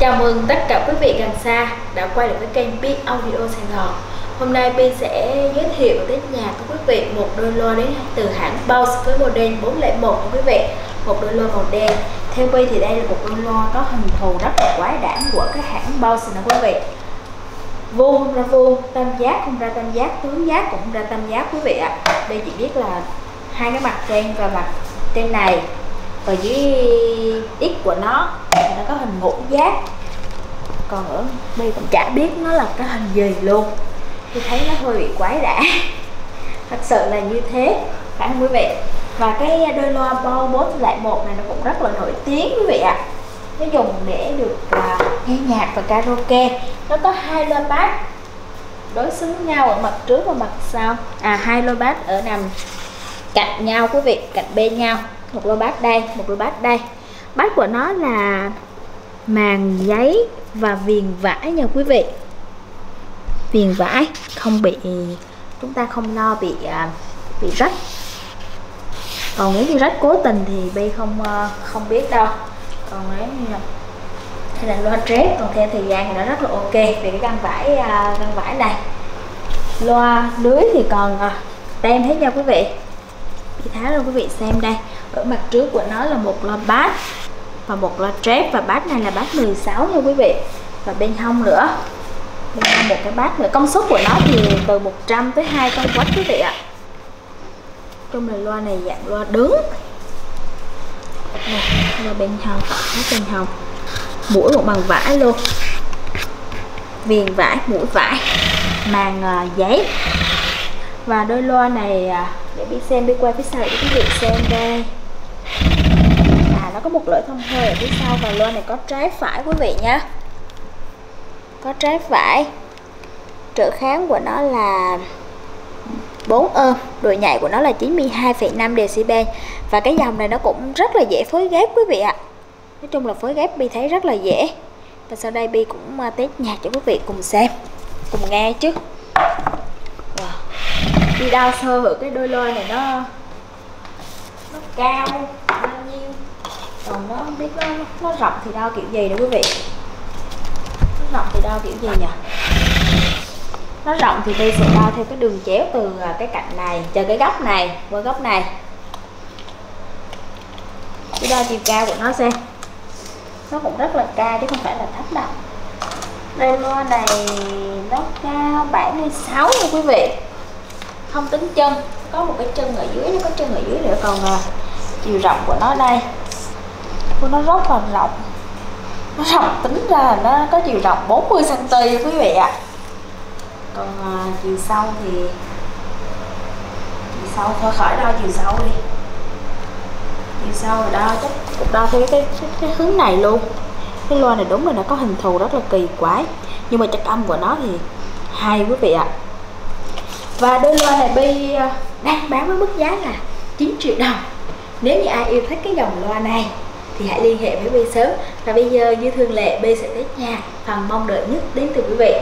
Chào mừng tất cả quý vị gần xa đã quay lại với kênh Beat Audio Sài Gòn. Hôm nay Bi sẽ giới thiệu đến nhà của quý vị một đôi loa đến từ hãng Bose với model 401 của quý vị. Một đôi loa màu đen. Theo Bi thì đây là một đôi loa có hình thù rất là quái đản của cái hãng Bose nè quý vị. Vuông không ra vuông, tam giác không ra tam giác, tứ giác cũng không ra tam giác quý vị ạ. Đây chỉ biết là hai cái mặt trên và mặt trên này. Và dưới x của nó nó có hình ngũ giác. Còn ở đây cũng chả biết nó là cái hình gì luôn. Tôi thấy nó hơi bị quái đã thật sự là như thế phải không quý vị? Và cái đôi loa Bo 4 lại một này nó cũng rất là nổi tiếng quý vị ạ. À. nó dùng để được uh, nghe nhạc và karaoke. Nó có hai loa bass đối xứng nhau ở mặt trước và mặt sau. À hai loa bass ở nằm cạnh nhau quý vị cạnh bên nhau. Một loa bát đây một loa bát đây bát của nó là màng giấy và viền vải nha quý vị. Viền vải không bị, chúng ta không lo bị à, bị rách. Còn nếu như rách cố tình thì bi không ờ, không biết đâu. Còn nếu như hay là loa trét còn theo thời gian thì nó rất là ok về cái găng vải à, găng vải này. Loa lưới thì còn à, tem hết nha quý vị thì tháo ra quý vị xem đây. Ở mặt trước của nó là một loa bass và một loa trép và bass này là bass 16 nha quý vị. Và bên hông nữa. Bên hông một cái bass nữa. Công suất của nó thì từ 100 tới 2 con quý vị ạ. Trong là loa này dạng loa đứng. Này, loa bên hông hết bên hông. Mũi một bằng vải luôn. Viền vải mũi vải màng uh, giấy. Và đôi loa này uh, để đi xem đi qua phía sau để quý vị xem đây. À nó có một lỗ thông hơi ở phía sau và loa này có trái phải quý vị nhé. Có trái phải. Trợ kháng của nó là 4 ôm độ nhạy của nó là 92,5 decibel. Và cái dòng này nó cũng rất là dễ phối ghép quý vị ạ. Nói chung là phối ghép Bi thấy rất là dễ. Và sau đây Bi cũng à, test nhạc cho quý vị cùng xem cùng nghe chứ đi đau sơ hữu cái đôi loa này nó nó cao, bao nhiêu? Còn nó không biết nó nó rộng thì đau kiểu gì nữa quý vị? Nó rộng thì đau kiểu gì nhỉ? Nó rộng thì tôi sẽ đo theo cái đường chéo từ à, cái cạnh này, chờ cái góc này, qua góc này. Cái đo chiều cao của nó xem nó cũng rất là cao chứ không phải là thấp đâu. Đây loa này nó cao 76 nha quý vị không tính chân. Có một cái chân ở dưới nó có chân ở dưới nữa còn à, chiều rộng của nó đây. Của nó rất là rộng. Nó rộng tính ra là nó có chiều rộng 40 cm quý vị ạ. Còn à, chiều sâu thì chiều sâu thôi khỏi đo chiều sâu đi. Chiều sâu rồi đo chắc cũng đo theo cái, cái, cái hướng này luôn. Cái loa này đúng là nó có hình thù rất là kỳ quái. Nhưng mà chất âm của nó thì hay quý vị ạ và đôi loa này Bi à, đang bán với mức giá là 9 triệu đồng. Nếu như ai yêu thích cái dòng loa này, thì hãy liên hệ với Bi sớm. Và bây giờ, như thường lệ, Bi sẽ test nhà phần mong đợi nhất đến từ quý vị.